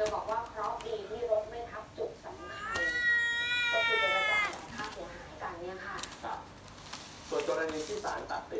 ธอบอกว่าเคราะห์ดีที่รถไม่ทับจุดสำคัญ ก็คือเจรจาจ่ายค่าเสียหายกันเนี่ยค่ะ ครับ ส่วนกรณีที่ศาลตัดสินตับ